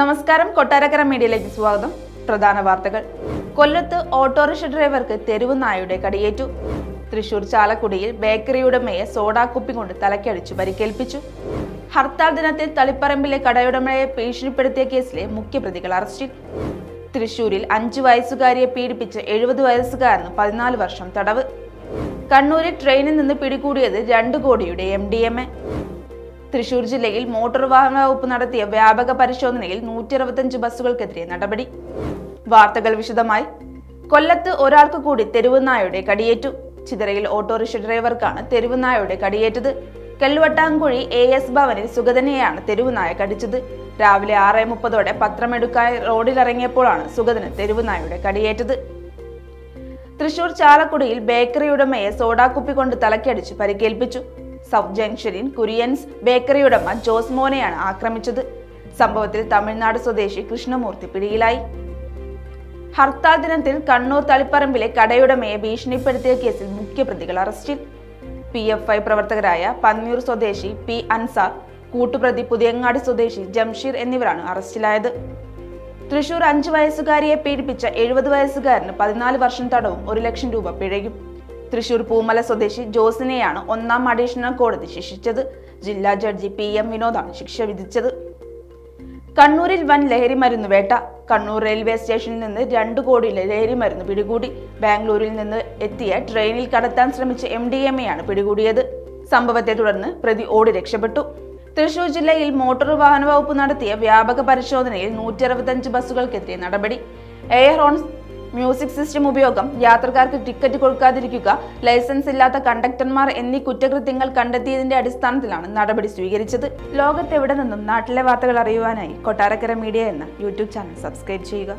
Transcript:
നമസ്കാരം. കൊട്ടാരക്കര മീഡിയയിലേക്ക് സ്വാഗതം. പ്രധാന വാർത്തകൾ. കൊല്ലത്ത് ഓട്ടോറിക്ഷ ഡ്രൈവർക്ക് തെരുവ് നായുടെ കടിയേറ്റു. തൃശൂർ ചാലക്കുടിയിൽ ബേക്കറിയുടമയെ സോഡാക്കുപ്പി കൊണ്ട് തലക്കടിച്ചു പരിക്കേൽപ്പിച്ചു. ഹർത്താൽ ദിനത്തിൽ തളിപ്പറമ്പിലെ കടയുടമയെ ഭീഷണിപ്പെടുത്തിയ കേസിലെ മുഖ്യപ്രതികൾ അറസ്റ്റിൽ. തൃശൂരിൽ അഞ്ചു വയസ്സുകാരിയെ പീഡിപ്പിച്ച് എഴുപത് വയസ്സുകാരന് പതിനാല് വർഷം തടവ്. കണ്ണൂരിൽ ട്രെയിനിൽ നിന്ന് പിടികൂടിയത് രണ്ട് കോടിയുടെ M D M A. Thrissur ജില്ലയിൽ മോട്ടോർ വാഹന വകുപ്പ് നടത്തിയ വ്യാപക പരിശോധനയിൽ നൂറ്റി അറുപത്തഞ്ച് ബസ്സുകൾക്കെതിരെ നടപടി. വാർത്തകൾ വിശദമായി. കൊല്ലത്ത് ഒരാൾക്ക് കൂടി തെരുവുനായുടെ കടിയേറ്റു. ചിതറയിൽ ഓട്ടോറിക്ഷ ഡ്രൈവർക്കാണ് തെരുവുനായുടെ കടിയേറ്റത്. കല്ലുവട്ടാങ്കുഴി എ എസ് ഭവനിൽ സുഗതനെയാണ് തെരുവുനായ കടിച്ചത്. രാവിലെ ആറ് മുപ്പതോടെ പത്രമെടുക്കാൻ റോഡിലിറങ്ങിയപ്പോഴാണ് സുഗതന് തെരുവുനായുടെ കടിയേറ്റത്. തൃശൂർ ചാലക്കുടിയിൽ ബേക്കറി ഉടമയെ സോഡാക്കുപ്പി കൊണ്ട് തലക്കടിച്ച് പരിക്കേൽപ്പിച്ചു. സൗത്ത് ജംഗ്ഷനിൽ കുര്യൻസ് ജോസ് മോനെയാണ് ആക്രമിച്ചത്. സംഭവത്തിൽ തമിഴ്നാട് സ്വദേശി കൃഷ്ണമൂർത്തി പിടിയിലായി. ഹർത്താൽ ദിനത്തിൽ കണ്ണൂർ തളിപ്പറമ്പിലെ കടയുടമയെ ഭീഷണിപ്പെടുത്തിയ കേസിൽ മുഖ്യപ്രതികൾ അറസ്റ്റിൽ. പി എഫ് ഐ പ്രവർത്തകരായ പന്നിയൂർ സ്വദേശി പി അൻസാർ കൂട്ടുപ്രതി പുതിയങ്ങാടി സ്വദേശി ജംഷീർ എന്നിവരാണ് അറസ്റ്റിലായത്. തൃശൂർ അഞ്ചു വയസ്സുകാരിയെ പീഡിപ്പിച്ച എഴുപത് വയസ്സുകാരന് പതിനാല് വർഷം തടവും ഒരു ലക്ഷം രൂപ പിഴയും. തൃശൂർ പൂമല സ്വദേശി ജോസിനെയാണ് ഒന്നാം അഡീഷണൽ കോടതി ശിക്ഷിച്ചത്. ജില്ലാ ജഡ്ജി പി എം വിനോദാണ് ശിക്ഷ വിധിച്ചത്. കണ്ണൂരിൽ വൻ ലഹരി മരുന്ന് വേട്ട. കണ്ണൂർ റെയിൽവേ സ്റ്റേഷനിൽ നിന്ന് രണ്ടു കോടി ലഹരി മരുന്ന് പിടികൂടി. ബാംഗ്ലൂരിൽ നിന്ന് എത്തിയ ട്രെയിനിൽ കടത്താൻ ശ്രമിച്ച എം ഡി എം എയാണ് പിടികൂടിയത്. സംഭവത്തെ തുടർന്ന് പ്രതി ഓടി രക്ഷപ്പെട്ടു. തൃശൂർ ജില്ലയിൽ മോട്ടോർ വാഹന വകുപ്പ് നടത്തിയ വ്യാപക പരിശോധനയിൽ നൂറ്റി അറുപത്തഞ്ച് ബസ്സുകൾക്കെതിരെ നടപടി. എയർ ഹോൺ മ്യൂസിക് സിസ്റ്റം ഉപയോഗം യാത്രക്കാർക്ക് ടിക്കറ്റ് കൊടുക്കാതിരിക്കുക ലൈസൻസ് ഇല്ലാത്ത കണ്ടക്ടർമാർ എന്നീ കുറ്റകൃത്യങ്ങൾ കണ്ടെത്തിയതിന്റെ അടിസ്ഥാനത്തിലാണ് നടപടി സ്വീകരിച്ചത്. ലോകത്തെവിടെ നിന്നും നാട്ടിലെ വാർത്തകൾ അറിയുവാനായി കൊട്ടാരക്കര മീഡിയ എന്ന യൂട്യൂബ് ചാനൽ സബ്സ്ക്രൈബ് ചെയ്യുക.